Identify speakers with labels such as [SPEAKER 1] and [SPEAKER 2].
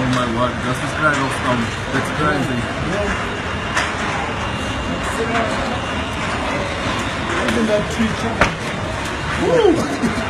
[SPEAKER 1] Oh my word, just this kind of um, that's crazy.
[SPEAKER 2] Isn't that too chicken? Woo!